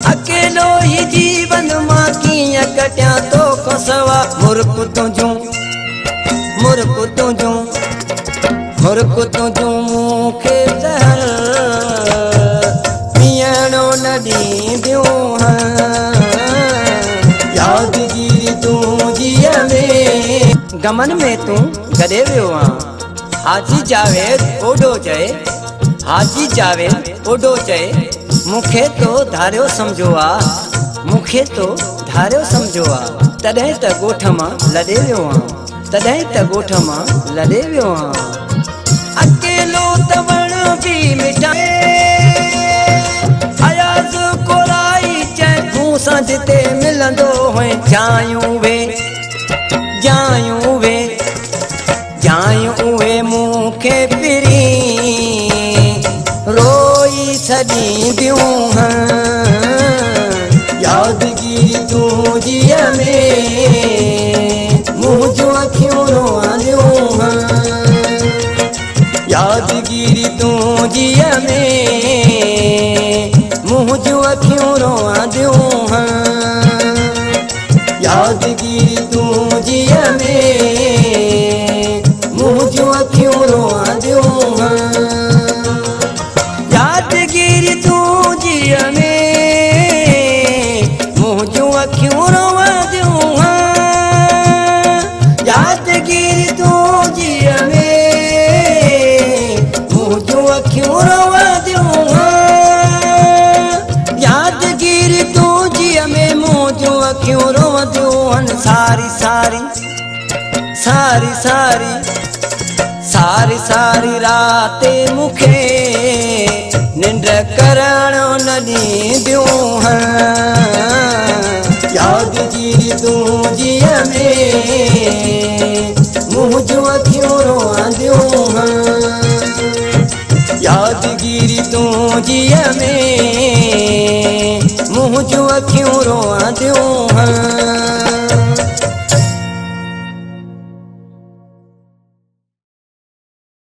اڪيلو هي جيون مان ڪيئن ڪٽيان تو کسوا مرڪ تنهنجون مرڪ تنهنجون مرڪ تنهنجون مون کي پيئڻو نه ڏينديون يادگيري تون جيءَ ۾. گمن ۾ تون گڏي ويو آهين هاجي جاويد اوڏو چئي هاجي جاويد اوڏو چئي مون کي تو ڌاريو سمجهو آهي مون کي تو ڌاريو سمجهو آهي تڏهن ته ڳوٺ مان لڏي ويو آهيان تڏهن ته ڳوٺ مان لڏي ويو آهيان. اڪيلو ته وڻ به مٽائي اياز ڪورائي چيکون سان جتي ملندو هئي جايون وي جايون وي جايون اهي مون کي روئي ڇڏينديون يادگيري تون جيءَ ۾ منهنجون اکيون روئنديون يادگيري تون جيءَ ۾ منهنجون اکيون روئنديون يادگيري تون يادگيري تون ۾ اکيون روئنديون يادگيري تون ۾ منهنجون اکيون روئنديون آهن ساري ساري ساري ساري ساري ساري رات مون کي ننڊ ڪرڻ نه ڏينديون तूं जीअ मुंहिंजूं अखियूं रोअंदियूं यादगिरी तूं मुंहिंजूं अखियूं रोअंदियूं